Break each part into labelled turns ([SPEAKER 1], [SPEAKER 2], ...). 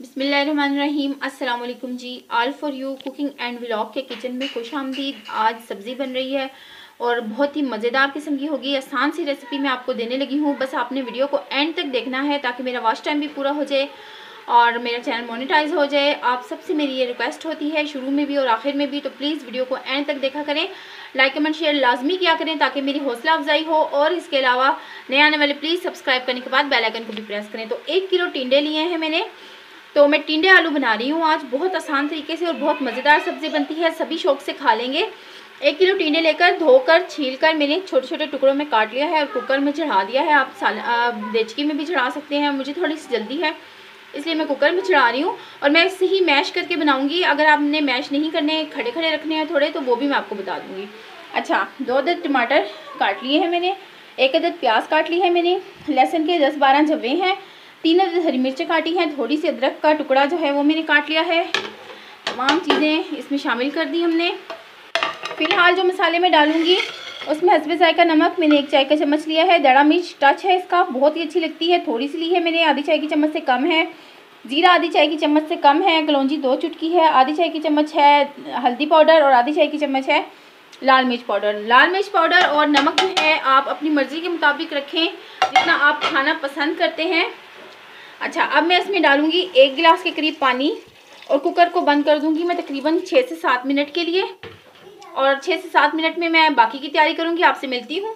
[SPEAKER 1] बिसमीम अस्सलाम जी। All for you cooking and vlog के किचन में खुश आमदीद। आज सब्ज़ी बन रही है और बहुत ही मज़ेदार किस्म की होगी। आसान सी रेसिपी मैं आपको देने लगी हूँ। बस आपने वीडियो को एंड तक देखना है ताकि मेरा वॉच टाइम भी पूरा हो जाए और मेरा चैनल मोनेटाइज हो जाए। आप सबसे मेरी ये रिक्वेस्ट होती है शुरू में भी और आखिर में भी तो प्लीज़ वीडियो को एंड तक देखा करें। लाइक कमेंट शेयर लाजमी किया करें ताकि मेरी हौसला अफजाई हो और इसके अलावा नए आने वाले प्लीज़ सब्सक्राइब करने के बाद बेल आइकन को भी प्रेस करें। तो एक किलो टिंडे लिए हैं मैंने। तो मैं टिंडे आलू बना रही हूँ। आज बहुत आसान तरीके से और बहुत मज़ेदार सब्ज़ी बनती है। सभी शौक से खा लेंगे। एक किलो टिंडे लेकर धोकर छील कर मैंने छोटे छोटे टुकड़ों में काट लिया है और कुकर में चढ़ा दिया है। आप साल देचकी में भी चढ़ा सकते हैं। मुझे थोड़ी सी जल्दी है, इसलिए मैं कुकर में चढ़ा रही हूँ और मैं इससे ही मैश करके बनाऊँगी। अगर आपने मैश नहीं करने खड़े खड़े रखने हैं थोड़े तो वो भी मैं आपको बता दूँगी। अच्छा दो अदद टमाटर काट लिए हैं मैंने। एक अदद प्याज काट ली है मैंने। लहसुन के दस बारह जब्वे हैं। तीन हरी मिर्चें काटी हैं, थोड़ी सी अदरक का टुकड़ा जो है वो मैंने काट लिया है। तमाम चीज़ें इसमें शामिल कर दी हमने। फ़िलहाल जो मसाले मैं डालूँगी, उसमें हसबे जायका नमक, मैंने एक चाय का चम्मच लिया है दड़ा मिर्च टच है इसका, बहुत ही अच्छी लगती है, थोड़ी सी ली है मैंने, आधी चाय की चम्मच से कम है। जीरा आधी चाय की चम्मच से कम है, कलौजी दो चुटकी है, आधी चाय की चम्मच है हल्दी पाउडर और आधी चाय की चम्मच है लाल मिर्च पाउडर। लाल मिर्च पाउडर और नमक जो है, आप अपनी मर्ज़ी के मुताबिक रखें, जितना आप खाना पसंद करते हैं। अच्छा अब मैं इसमें डालूँगी एक गिलास के करीब पानी और कुकर को बंद कर दूँगी मैं तकरीबन छः से सात मिनट के लिए। और छः से सात मिनट में मैं बाकी की तैयारी करूँगी, आपसे मिलती हूँ।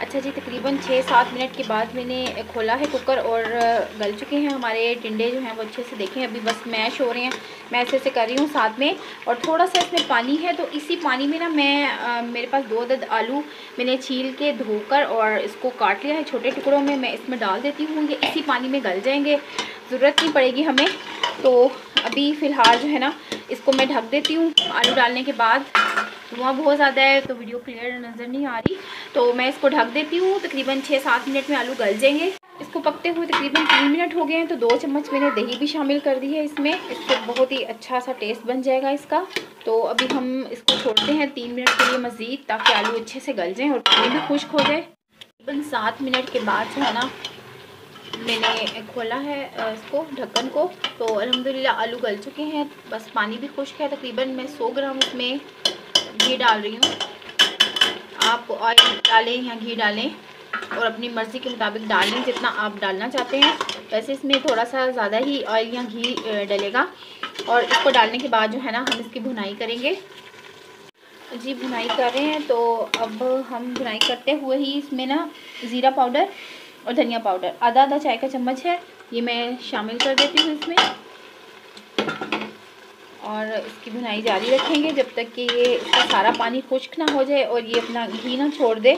[SPEAKER 1] अच्छा जी तकरीबन छः सात मिनट के बाद मैंने खोला है कुकर और गल चुके हैं। हमारे टिंडे जो हैं वो अच्छे से देखें। अभी बस मैश हो रहे हैं। मैं ऐसे ऐसे कर रही हूँ साथ में और थोड़ा सा इसमें पानी है तो इसी पानी में ना मैं आ, मेरे पास दो दद आलू मैंने छील के धोकर और इसको काट लिया है। छोटे टुकड़ों में मैं इसमें डाल देती हूँ ये इसी पानी में गल जाएँगे। ज़रूरत नहीं पड़ेगी हमें। तो अभी फ़िलहाल जो है ना इसको मैं ढक देती हूँ। आलू डालने के बाद धुआँ बहुत ज़्यादा है तो वीडियो क्लियर नज़र नहीं आ रही। तो मैं इसको ढक देती हूँ। तकरीबन छः सात मिनट में आलू गल जाएँगे। इसको पकते हुए तकरीबन तीन मिनट हो गए हैं तो दो चम्मच मैंने दही भी शामिल कर दी है इसमें। इससे बहुत ही अच्छा सा टेस्ट बन जाएगा इसका। तो अभी हम इसको छोड़ते हैं तीन मिनट के लिए मज़ीद, ताकि आलू अच्छे से गल जाएँ और पानी भी खुश्क हो जाए। तकरीबन सात मिनट के बाद जो है ना, मैंने खोला है इसको, ढक्कन को। तो अलहमदिल्ला आलू गल चुके हैं। बस पानी भी खुश्क है, तकरीबन मैं सौ ग्राम उसमें घी डाल रही हूँ। आप ऑयल डालें या घी डालें और अपनी मर्ज़ी के मुताबिक डाल जितना आप डालना चाहते हैं। वैसे इसमें थोड़ा सा ज़्यादा ही ऑयल या घी डलेगा। और इसको डालने के बाद जो है ना, हम इसकी भुनाई करेंगे। जी, भुनाई कर रहे हैं तो अब हम भुनाई करते हुए ही इसमें ना ज़ीरा पाउडर और धनिया पाउडर। आधा आधा चाय का चम्मच है, ये मैं शामिल कर देती हूँ इसमें। और इसकी भुनाई जारी रखेंगे जब तक कि ये इसका सारा पानी खुश्क ना हो जाए और ये अपना घी ना छोड़ दे।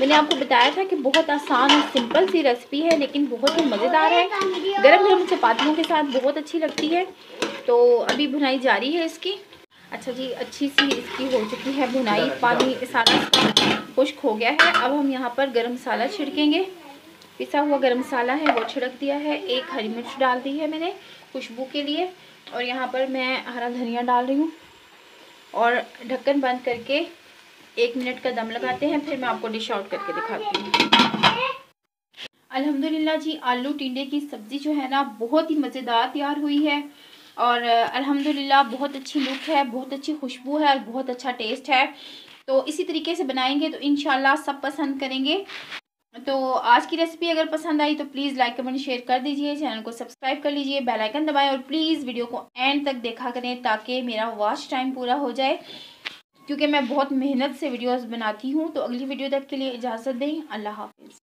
[SPEAKER 1] मैंने आपको बताया था कि बहुत आसान और सिंपल सी रेसिपी है, लेकिन बहुत ही मज़ेदार है। गर्म गर्म चपातियों के साथ बहुत अच्छी लगती है। तो अभी भुनाई जारी है इसकी। अच्छा जी, अच्छी सी इसकी हो चुकी है भुनाई। पानी सारा खुश्क हो गया है। अब हम यहाँ पर गर्म मसाला छिड़केंगे। पिसा हुआ गर्म मसाला है, वो छिड़क दिया है। एक हरी मिर्च डाल दी है मैंने खुशबू के लिए। और यहाँ पर मैं हरा धनिया डाल रही हूँ। और ढक्कन बंद करके एक मिनट का दम लगाते हैं, फिर मैं आपको डिश आउट करके दिखाती हूँ। अल्हम्दुलिल्लाह जी, आलू टिंडे की सब्ज़ी जो है ना, बहुत ही मज़ेदार तैयार हुई है। और अल्हम्दुलिल्लाह बहुत अच्छी लुक है, बहुत अच्छी खुशबू है और बहुत अच्छा टेस्ट है। तो इसी तरीके से बनाएँगे तो इन सब पसंद करेंगे। तो आज की रेसिपी अगर पसंद आई तो प्लीज़ लाइक कमेंट शेयर कर दीजिए चैनल को सब्सक्राइब कर लीजिए बेल आइकन दबाएँ और प्लीज़ वीडियो को एंड तक देखा करें ताकि मेरा वॉच टाइम पूरा हो जाए। क्योंकि मैं बहुत मेहनत से वीडियोस बनाती हूँ तो अगली वीडियो तक के लिए इजाज़त दें। अल्लाह हाफिज़।